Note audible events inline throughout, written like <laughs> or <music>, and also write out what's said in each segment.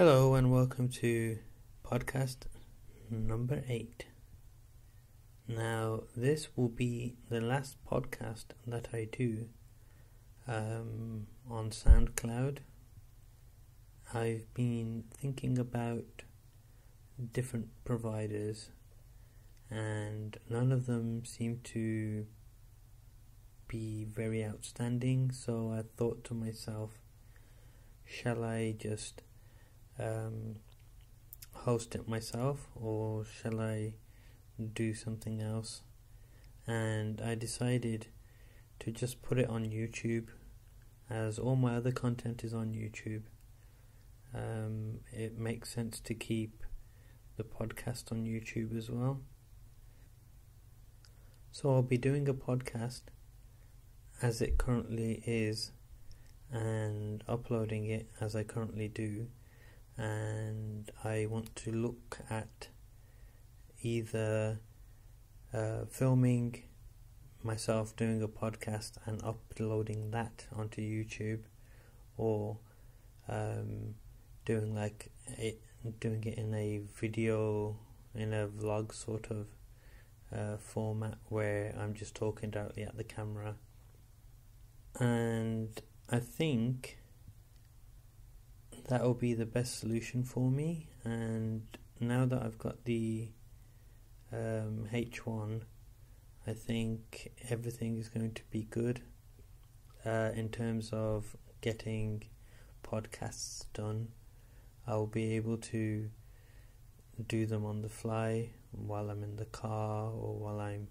Hello and welcome to podcast number eight. Now, this will be the last podcast that I do um, on SoundCloud. I've been thinking about different providers, and none of them seem to be very outstanding. So I thought to myself, shall I just um, host it myself or shall I do something else? And I decided to just put it on YouTube as all my other content is on YouTube. Um, it makes sense to keep the podcast on YouTube as well. So I'll be doing a podcast as it currently is and uploading it as I currently do and I want to look at either uh, filming myself doing a podcast and uploading that onto YouTube or um, doing like it doing it in a video in a vlog sort of uh, format where I'm just talking directly at the camera. And I think that will be the best solution for me. And now that I've got the um, H1, I think everything is going to be good uh, in terms of getting podcasts done. I'll be able to do them on the fly while I'm in the car or while I'm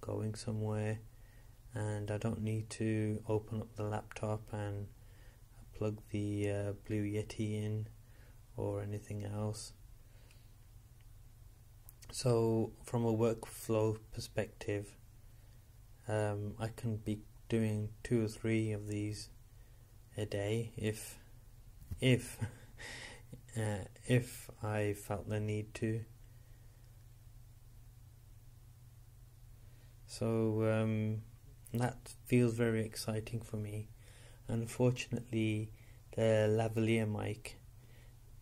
going somewhere, and I don't need to open up the laptop and plug the uh, Blue Yeti in or anything else. So, from a workflow perspective, um, I can be doing two or three of these a day if if <laughs> uh, if I felt the need to. So um, that feels very exciting for me. Unfortunately, the lavalier mic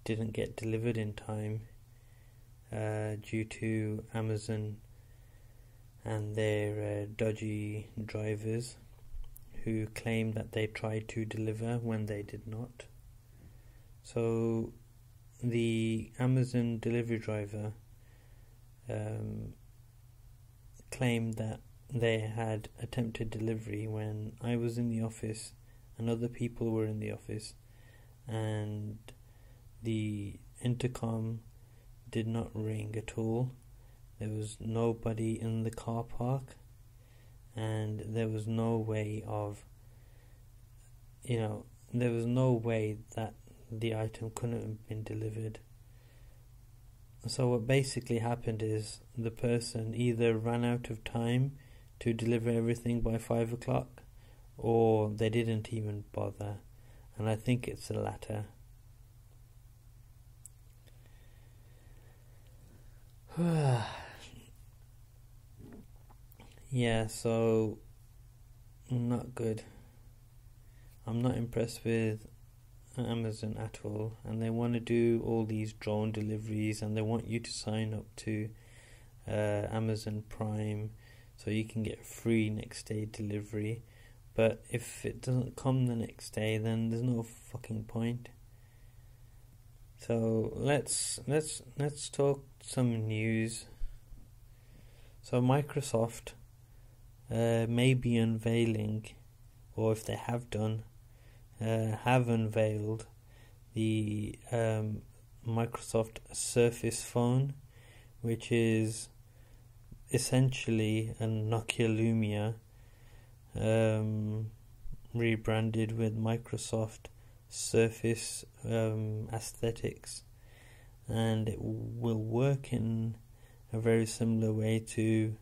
didn't get delivered in time uh, due to Amazon and their uh, dodgy drivers who claimed that they tried to deliver when they did not. So, the Amazon delivery driver um, claimed that they had attempted delivery when I was in the office and other people were in the office, and the intercom did not ring at all. There was nobody in the car park, and there was no way of, you know, there was no way that the item couldn't have been delivered. So, what basically happened is the person either ran out of time to deliver everything by five o'clock or they didn't even bother, and I think it's the latter. <sighs> yeah, so not good. I'm not impressed with Amazon at all, and they want to do all these drone deliveries, and they want you to sign up to uh, Amazon Prime so you can get free next day delivery. But if it doesn't come the next day, then there's no fucking point. So let's let's let's talk some news. So Microsoft uh, may be unveiling, or if they have done, uh, have unveiled the um, Microsoft Surface phone, which is essentially a Nokia Lumia um, rebranded with Microsoft Surface um, aesthetics, and it will work in a very similar way to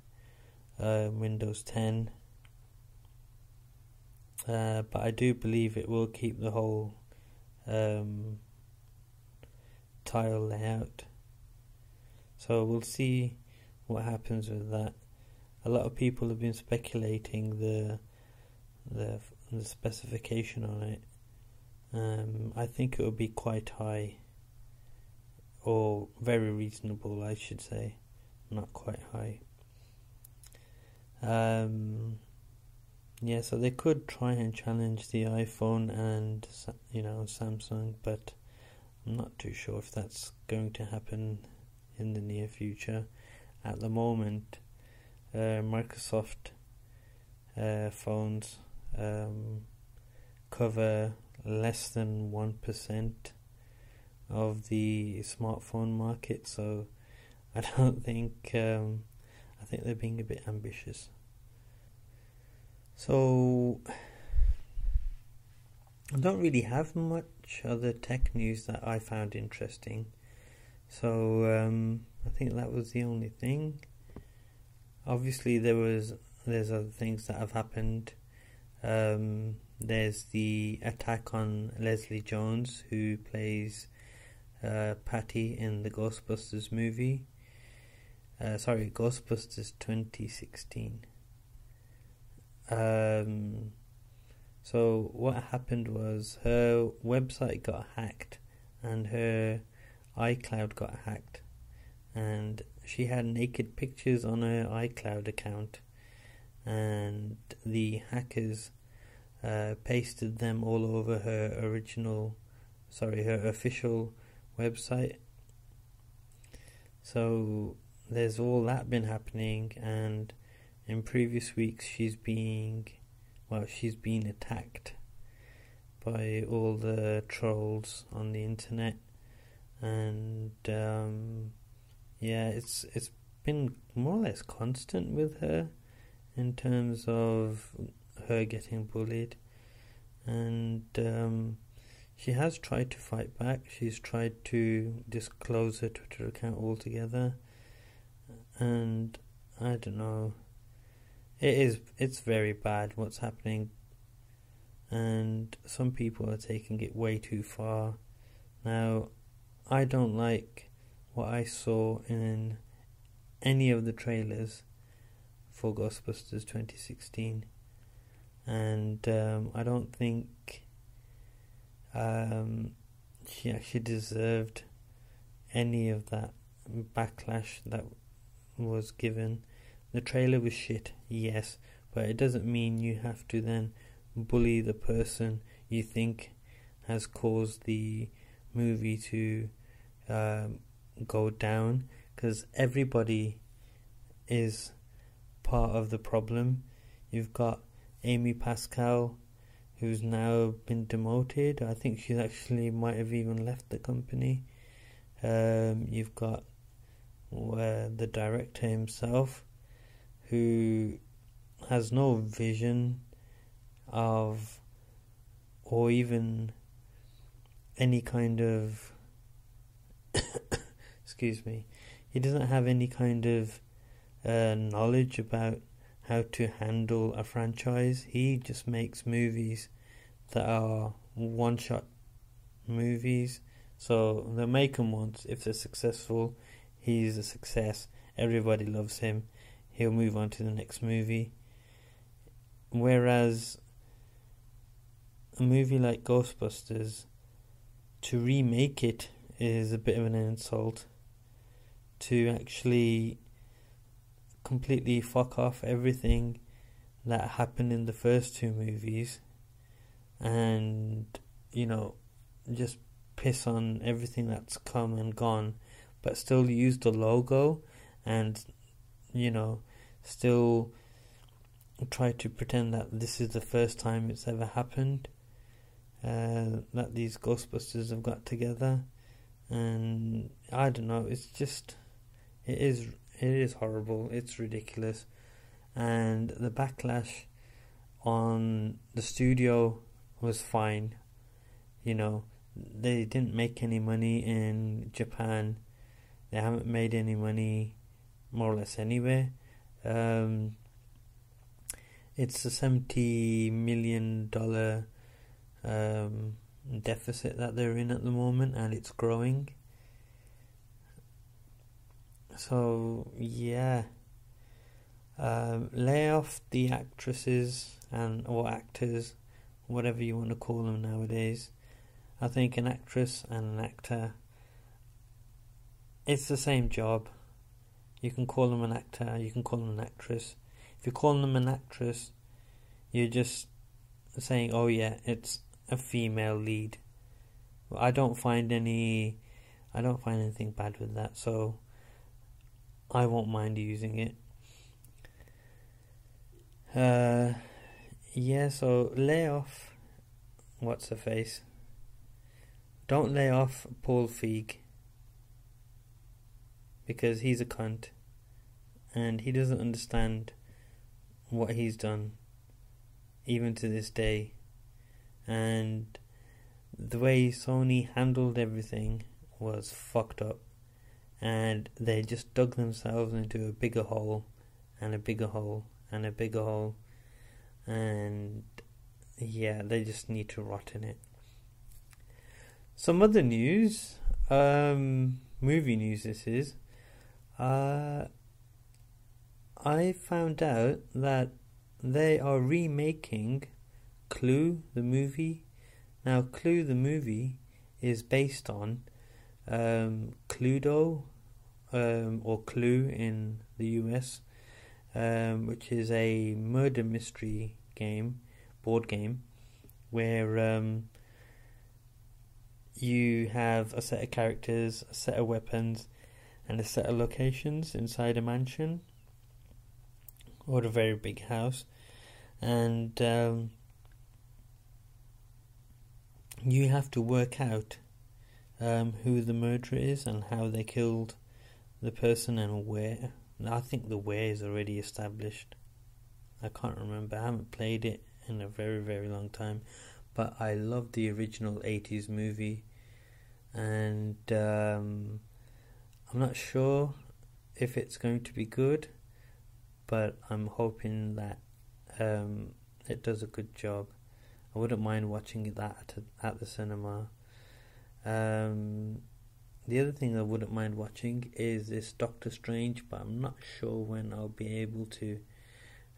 uh, Windows 10. Uh, but I do believe it will keep the whole um, tile layout. So we'll see what happens with that a lot of people have been speculating the the, the specification on it. Um, I think it would be quite high. or very reasonable, I should say, not quite high. Um, yeah, so they could try and challenge the iPhone and you know Samsung, but I'm not too sure if that's going to happen in the near future. At the moment, Microsoft uh, phones um, cover less than one percent of the smartphone market, so I don't <laughs> think um, I think they're being a bit ambitious. So I don't really have much other tech news that I found interesting. So um, I think that was the only thing. Obviously, there was there's other things that have happened. Um, there's the attack on Leslie Jones, who plays uh, Patty in the Ghostbusters movie. Uh, sorry, Ghostbusters 2016. Um, so what happened was her website got hacked, and her iCloud got hacked, and she had naked pictures on her iCloud account, and the hackers uh, pasted them all over her original, sorry, her official website. So there's all that been happening, and in previous weeks she's being, well, she's been attacked by all the trolls on the internet, and um, yeah, it's it's been more or less constant with her in terms of her getting bullied, and um, she has tried to fight back. She's tried to disclose her Twitter account altogether, and I don't know. It is. It's very bad what's happening, and some people are taking it way too far. Now, I don't like what I saw in any of the trailers for Ghostbusters 2016, and um, I don't think um, she actually deserved any of that backlash that was given. The trailer was shit, yes, but it doesn't mean you have to then bully the person you think has caused the movie to um, go down because everybody is part of the problem. You've got Amy Pascal who's now been demoted. I think she actually might have even left the company. Um, you've got uh, the director himself, who has no vision of, or even any kind of, excuse me, he doesn't have any kind of uh, knowledge about how to handle a franchise. He just makes movies that are one shot movies. So they make them once. If they're successful, he's a success. Everybody loves him. He'll move on to the next movie. Whereas a movie like Ghostbusters, to remake it is a bit of an insult. To actually completely fuck off everything that happened in the first two movies and you know just piss on everything that's come and gone but still use the logo and you know still try to pretend that this is the first time it's ever happened uh, that these ghostbusters have got together. And i don't know it's just it is it is horrible. It's ridiculous, and the backlash on the studio was fine. You know, they didn't make any money in Japan. They haven't made any money, more or less, anywhere. Um, it's a seventy million dollar um, deficit that they're in at the moment, and it's growing. So yeah, um, lay off the actresses and or actors, whatever you want to call them nowadays. I think an actress and an actor it's the same job. You can call them an actor, you can call them an actress. If you call them an actress, you're just saying, "Oh yeah, it's a female lead." I don't find any, I don't find anything bad with that, so I won't mind using it. Uh, yeah. So lay off. What's her face? Don't lay off Paul Feig because he's a cunt and he doesn't understand what he's done even to this day and the way Sony handled everything was fucked up and they just dug themselves into a bigger hole and a bigger hole and a bigger hole and yeah they just need to rot in it some other news um movie news this is uh I found out that they are remaking Clue the movie. Now, Clue the movie is based on um, Cluedo um, or Clue in the US, um, which is a murder mystery game, board game, where um, you have a set of characters, a set of weapons, and a set of locations inside a mansion or a very big house, and um, you have to work out um, who the murderer is and how they killed the person and where. I think the where is already established. I can't remember. I haven't played it in a very very long time, but I love the original '80s movie, and um, I'm not sure if it's going to be good but I'm hoping that um, it does a good job. I wouldn't mind watching that at, at the cinema. Um, the other thing I wouldn't mind watching is this Doctor Strange, but I'm not sure when I'll be able to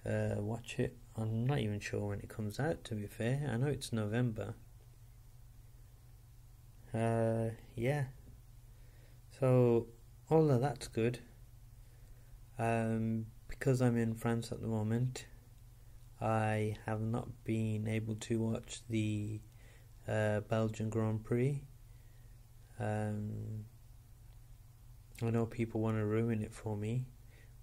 uh, watch it. I'm not even sure when it comes out, to be fair. I know it's November. Uh, yeah. So, all of that's good. Um, because I'm in France at the moment, I have not been able to watch the uh, Belgian Grand Prix. Um, I know people want to ruin it for me,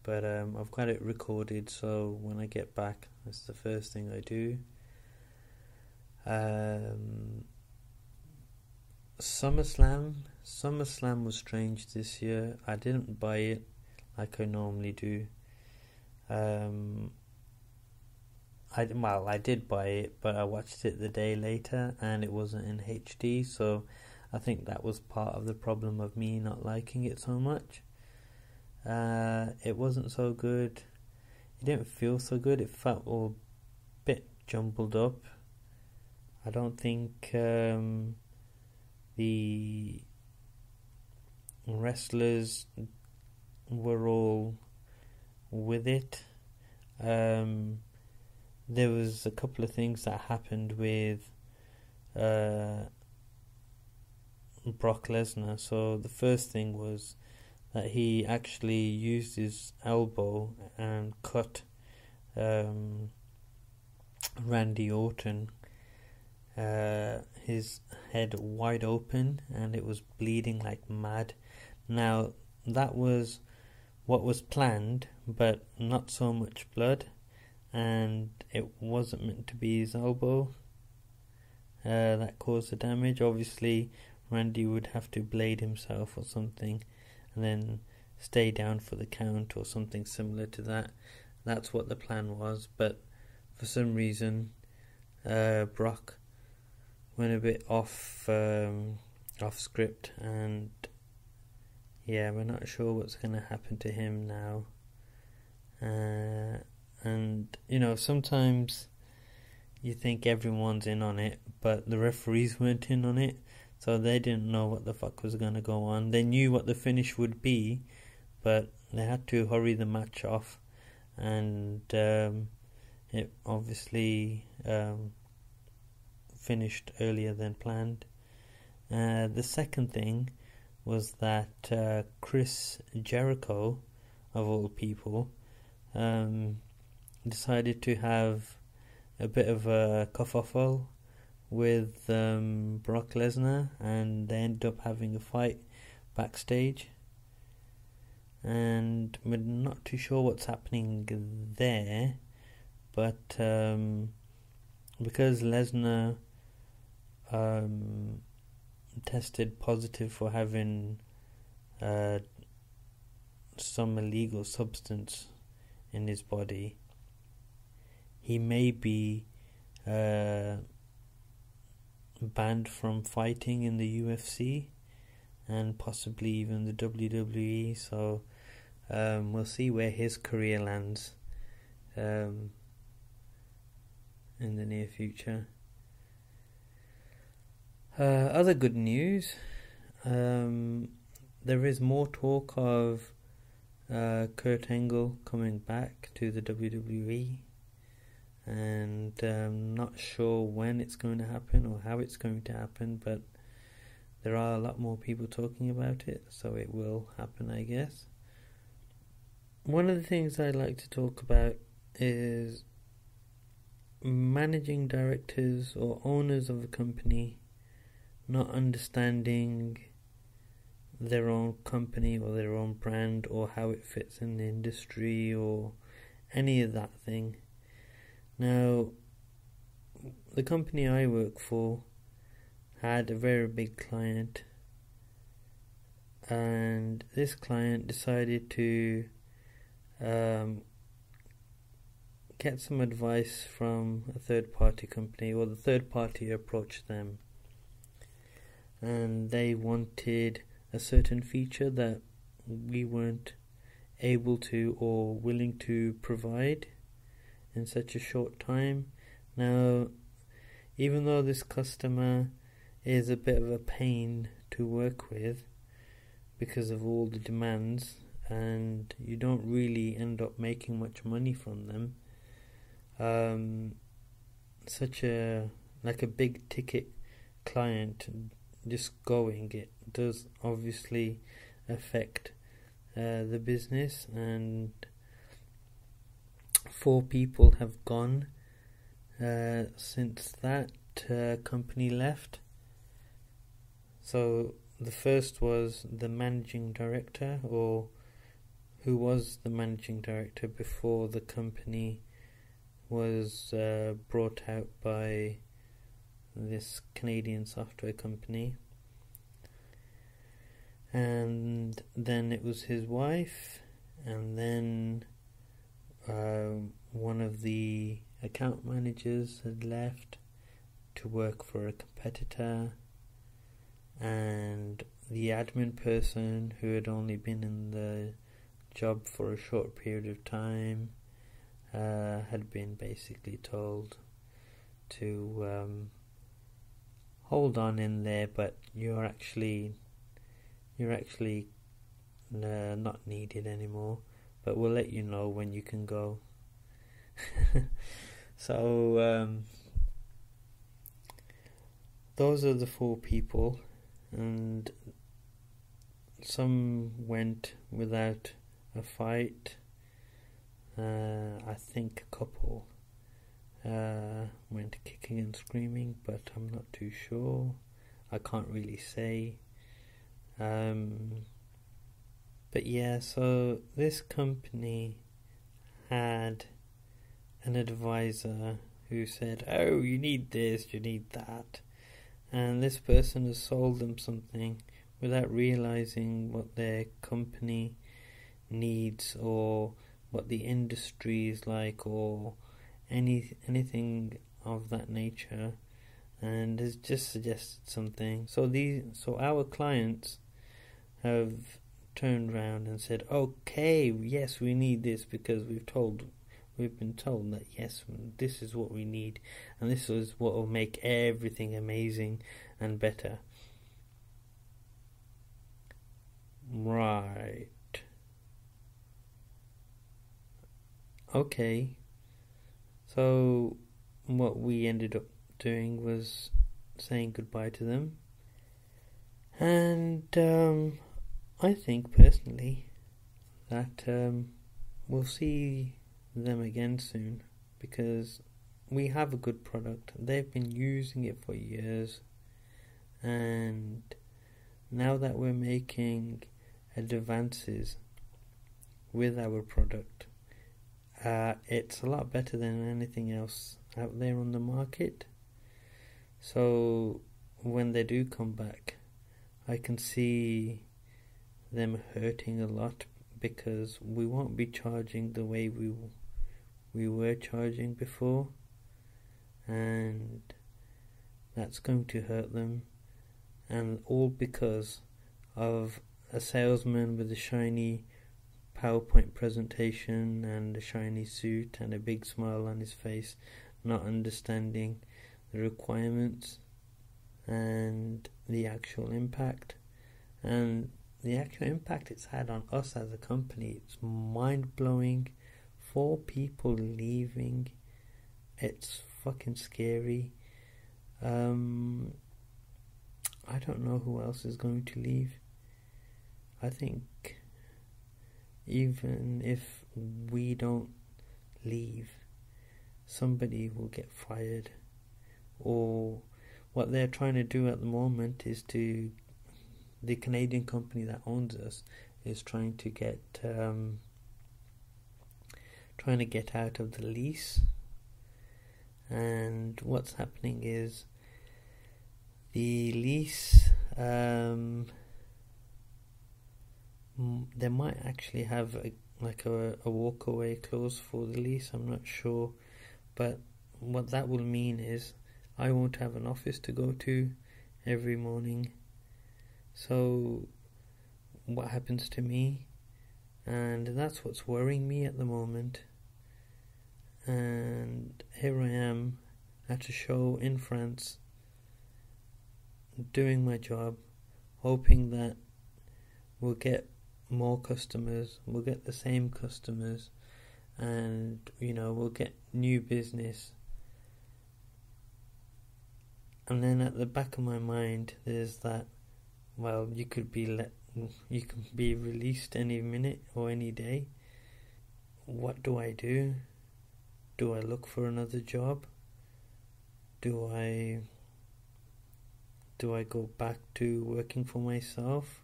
but um, I've got it recorded, so when I get back, that's the first thing I do. Um, SummerSlam, SummerSlam was strange this year. I didn't buy it like I normally do. Um, I well, I did buy it, but I watched it the day later, and it wasn't in HD. So I think that was part of the problem of me not liking it so much. Uh, it wasn't so good. It didn't feel so good. It felt a bit jumbled up. I don't think um, the wrestlers were all with it. Um, there was a couple of things that happened with uh, Brock Lesnar. So the first thing was that he actually used his elbow and cut um, Randy Orton uh, his head wide open and it was bleeding like mad. Now that was what was planned, but not so much blood, and it wasn't meant to be his elbow uh, that caused the damage. Obviously, Randy would have to blade himself or something, and then stay down for the count or something similar to that. That's what the plan was, but for some reason, uh, Brock went a bit off um, off script and yeah, we're not sure what's going to happen to him now. Uh, and, you know, sometimes you think everyone's in on it, but the referees weren't in on it, so they didn't know what the fuck was going to go on. They knew what the finish would be, but they had to hurry the match off, and um, it obviously um, finished earlier than planned. Uh, the second thing was that uh, Chris Jericho, of all people, um, decided to have a bit of a kerfuffle with um, Brock Lesnar, and they ended up having a fight backstage. And we're not too sure what's happening there, but um, because Lesnar um, tested positive for having uh, some illegal substance in his body, he may be uh, banned from fighting in the UFC and possibly even the WWE. So um, we'll see where his career lands um, in the near future. Uh, other good news um, there is more talk of uh, Kurt Angle coming back to the WWE, and um, not sure when it's going to happen or how it's going to happen, but there are a lot more people talking about it, so it will happen, I guess. One of the things I'd like to talk about is managing directors or owners of a company not understanding their own company or their own brand or how it fits in the industry or any of that thing. Now, the company I work for had a very big client, and this client decided to um, get some advice from a third party company, or the third party approached them. And they wanted a certain feature that we weren't able to or willing to provide in such a short time. Now, even though this customer is a bit of a pain to work with because of all the demands, and you don't really end up making much money from them, um, such a like a big ticket client just going, it does obviously affect uh, the business, and four people have gone uh, since that uh, company left. So the first was the managing director, or who was the managing director before the company was uh, brought out by this Canadian software company. And then it was his wife, and then uh, one of the account managers had left to work for a competitor, and the admin person who had only been in the job for a short period of time uh, had been basically told to um, hold on in there, but you're actually you're actually uh, not needed anymore. But we'll let you know when you can go. <laughs> so um, those are the four people, and some went without a fight. Uh, I think a couple uh, went kicking and screaming, but I'm not too sure. I can't really say. Um, but yeah, so this company had an advisor who said, Oh, you need this, you need that. And this person has sold them something without realizing what their company needs or what the industry is like or any anything of that nature and has just suggested something so these so our clients have turned around and said okay yes we need this because we've told we've been told that yes this is what we need and this is what will make everything amazing and better. Right. Okay. So, what we ended up doing was saying goodbye to them. And um, I think personally that um, we'll see them again soon because we have a good product. They've been using it for years, and now that we're making advances with our product, uh, it's a lot better than anything else out there on the market. So when they do come back, I can see them hurting a lot because we won't be charging the way we we were charging before. And that's going to hurt them. And all because of a salesman with a shiny PowerPoint presentation and a shiny suit and a big smile on his face not understanding the requirements and the actual impact. And the actual impact it's had on us as a company it's mind blowing four people leaving it's fucking scary. Um I don't know who else is going to leave. I think even if we don't leave somebody will get fired. Or what they're trying to do at the moment is to the Canadian company that owns us is trying to get um, trying to get out of the lease and what's happening is the lease um, they might actually have a, like a, a walkaway clause for the lease I'm not sure but what that will mean is I won't have an office to go to every morning. So, what happens to me? And that's what's worrying me at the moment. And here I am at a show in France, doing my job, hoping that we'll get more customers, we'll get the same customers, and you know, we'll get new business and then at the back of my mind there's that well you could be let you can be released any minute or any day. What do i do? Do i look for another job? Do i do i go back to working for myself?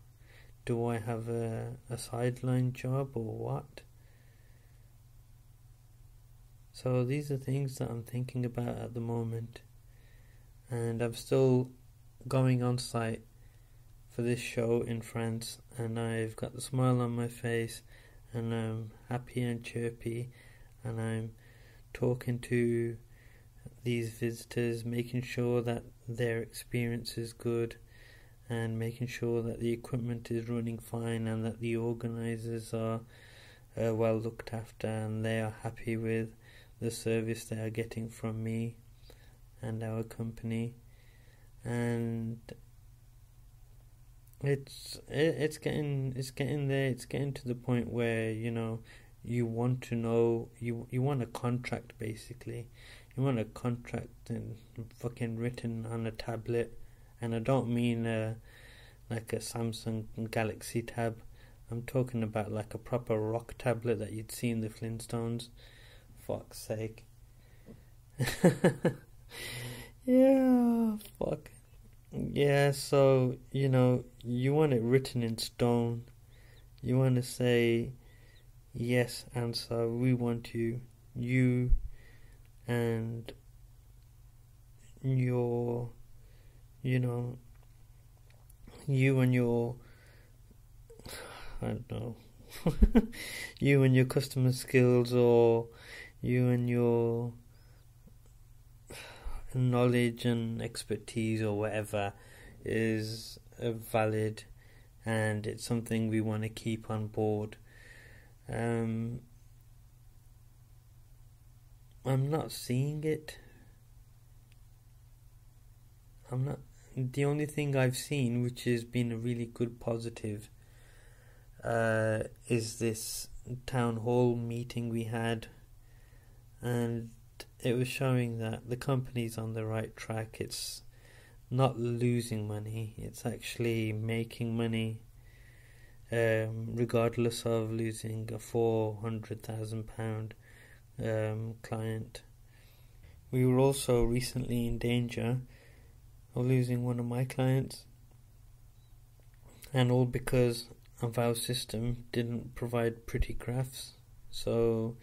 Do i have a, a sideline job or what? So these are things that i'm thinking about at the moment. And I'm still going on site for this show in France, and I've got the smile on my face, and I'm happy and chirpy, and I'm talking to these visitors, making sure that their experience is good, and making sure that the equipment is running fine, and that the organizers are uh, well looked after, and they are happy with the service they are getting from me and our company. And it's it, it's getting it's getting there. It's getting to the point where you know you want to know you you want a contract basically. You want a contract and fucking written on a tablet. And I don't mean uh, like a Samsung Galaxy tab. I'm talking about like a proper rock tablet that you'd see in the Flintstones. Fuck's sake. <laughs> Yeah, fuck. Yeah, so, you know, you want it written in stone. You want to say, yes, answer, we want you. You and your, you know, you and your, I don't know, <laughs> you and your customer skills or you and your knowledge and expertise or whatever is valid and it's something we want to keep on board. Um, I'm not seeing it. I'm not. The only thing I've seen, which has been a really good positive, uh, is this town hall meeting we had, and it was showing that the company's on the right track. It's not losing money, it's actually making money um, regardless of losing a four hundred thousand pound um, client. We were also recently in danger of losing one of my clients, and all because of our system didn't provide pretty graphs. So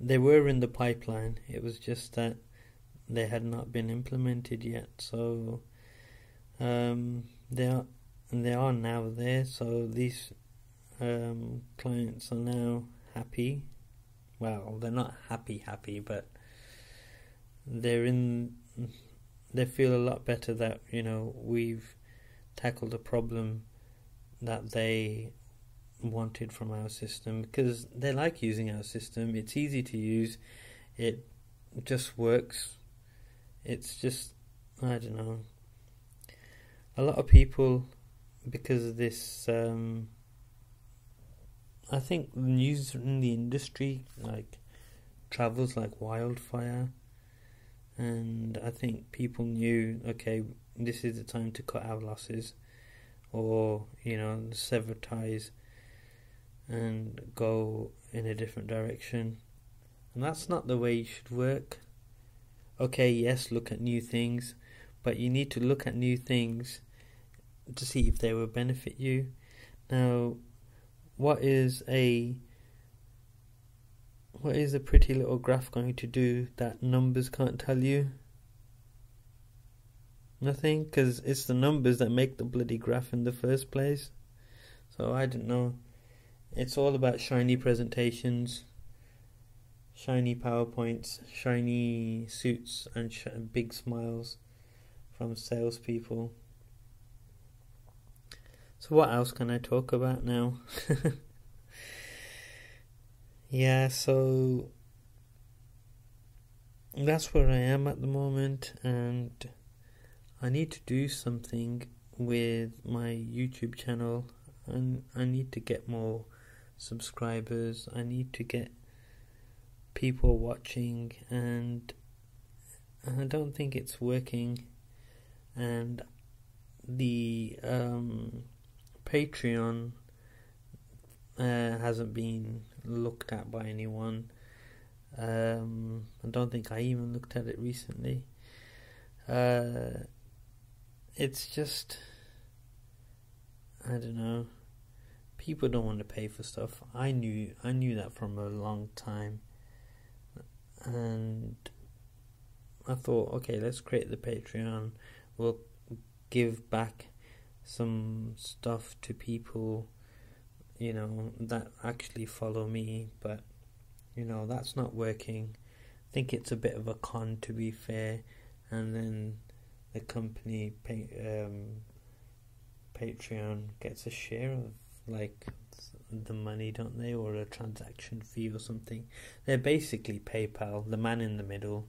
they were in the pipeline. It was just that they had not been implemented yet. So um, they are they are now there. So these um, clients are now happy. Well, they're not happy, happy, but they're in. They feel a lot better that you know we've tackled a problem that they wanted from our system because they like using our system. It's easy to use. It just works. It's just I don't know. A lot of people, because of this, um, I think news in the industry like travels like wildfire, and I think people knew okay, this is the time to cut our losses, or you know sever ties and go in a different direction. And that's not the way you should work. Okay, yes, look at new things, but you need to look at new things to see if they will benefit you. Now, what is a what is a pretty little graph going to do that numbers can't tell you? Nothing, because it's the numbers that make the bloody graph in the first place. So I don't know. It's all about shiny presentations, shiny PowerPoints, shiny suits, and sh- big smiles from salespeople. So, what else can I talk about now? <laughs> yeah, so that's where I am at the moment, and I need to do something with my YouTube channel, and I need to get more subscribers. I need to get people watching, and I don't think it's working. And the um, Patreon uh, hasn't been looked at by anyone. Um, I don't think I even looked at it recently. Uh, it's just, I don't know people don't want to pay for stuff. I knew I knew that from a long time, and I thought, okay, let's create the Patreon. We'll give back some stuff to people, you know, that actually follow me, but you know that's not working. I think it's a bit of a con, to be fair, and then the company pay, um, Patreon gets a share of like the money, don't they, or a transaction fee or something? They're basically PayPal, the man in the middle.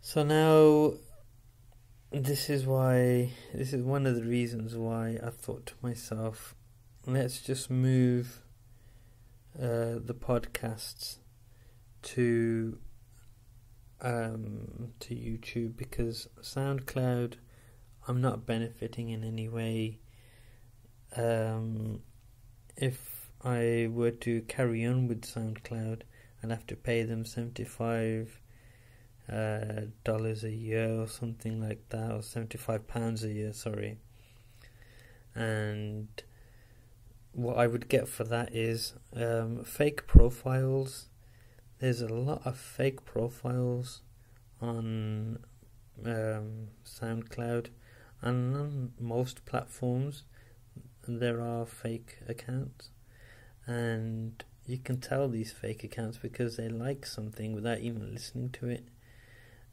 So now, this is why, this is one of the reasons why I thought to myself, let's just move uh, the podcasts to um, to YouTube because SoundCloud I'm not benefiting in any way. Um, if I were to carry on with SoundCloud, I'd have to pay them seventy five uh, dollars a year or something like that, or seventy five pounds a year. Sorry, and what I would get for that is um, fake profiles. There's a lot of fake profiles on um, SoundCloud and on most platforms there are fake accounts. And you can tell these fake accounts because they like something without even listening to it.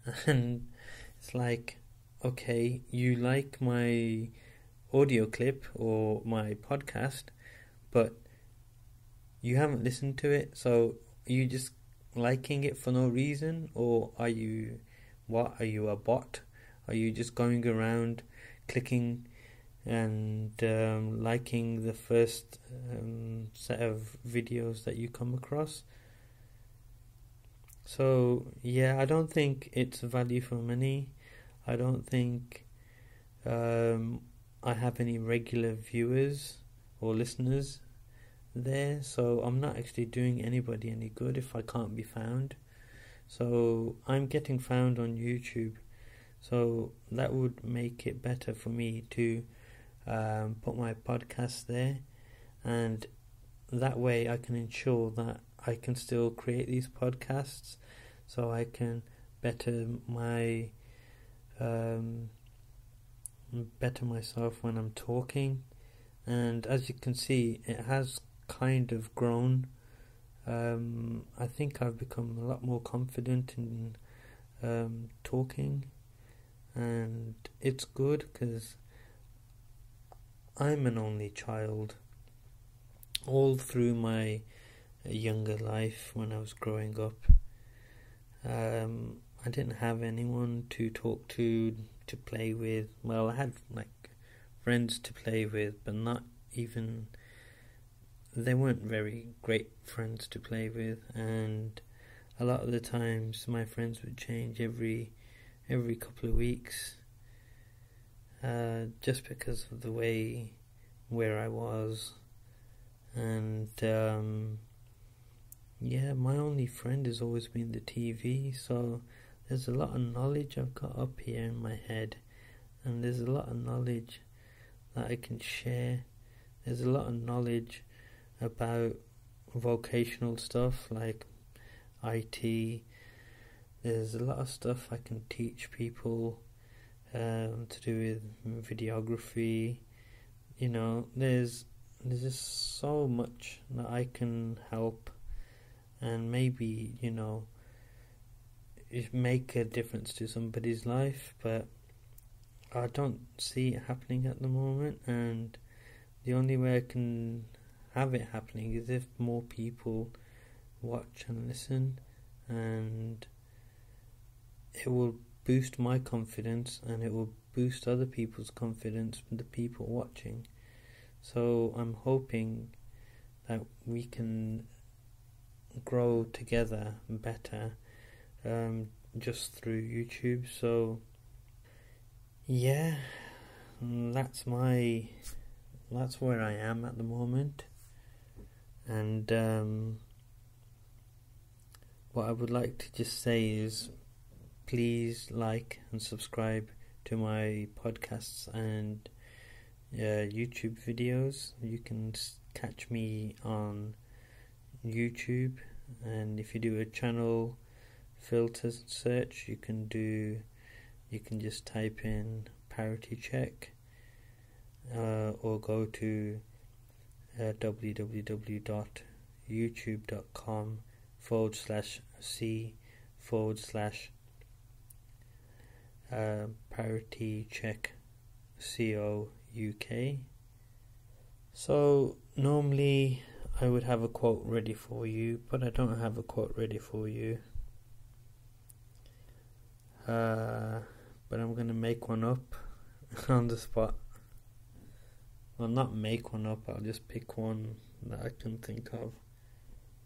<laughs> And it's like okay you like my audio clip or my podcast but you haven't listened to it. So you just liking it for no reason? Or are you what are you a bot? Are you just going around clicking and um, liking the first um, set of videos that you come across. So yeah, I don't think it's value for money. I don't think um, I have any regular viewers or listeners there, so I'm not actually doing anybody any good if I can't be found. So I'm getting found on YouTube, so that would make it better for me to um, put my podcast there, and that way I can ensure that I can still create these podcasts, so I can better my um, better myself when I'm talking. And as you can see, it has kind of grown. Um, I think I've become a lot more confident in um, talking, and it's good because I'm an only child. All through my younger life, when I was growing up, um, I didn't have anyone to talk to, to play with. Well, I had like friends to play with, but not even. They weren't very great friends to play with, and a lot of the times my friends would change every every couple of weeks, uh, just because of the way where I was, and um, yeah, my only friend has always been the TV, so there's a lot of knowledge I've got up here in my head, and there's a lot of knowledge that I can share. There's a lot of knowledge about vocational stuff like IT. There's a lot of stuff I can teach people um, to do with videography. You know, there's there's just so much that I can help, and maybe you know make a difference to somebody's life, but I don't see it happening at the moment, and the only way I can have it happening is if more people watch and listen, and it will boost my confidence and it will boost other people's confidence, the people watching. So I'm hoping that we can grow together better um, just through YouTube. So yeah, that's my that's where I am at the moment, and um, what I would like to just say is please like and subscribe to my podcasts and uh, YouTube videos. You can catch me on YouTube, and if you do a channel filters search you can do you can just type in parity check uh, or go to uh, www.youtube.com forward slash c forward slash uh, parity check co uk so normally I would have a quote ready for you but I don't have a quote ready for you uh, but I'm gonna make one up <laughs> on the spot. Well, not make one up, I'll just pick one that I can think of.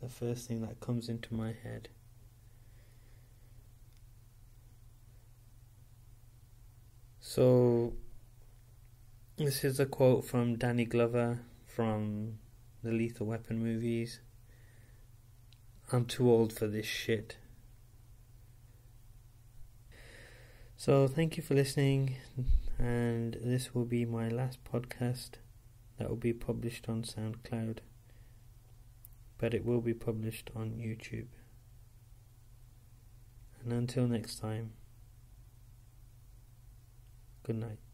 The first thing that comes into my head. So, this is a quote from Danny Glover from the Lethal Weapon movies. I'm too old for this shit. So, thank you for listening, and this will be my last podcast that will be published on SoundCloud, but it will be published on YouTube. And until next time, good night.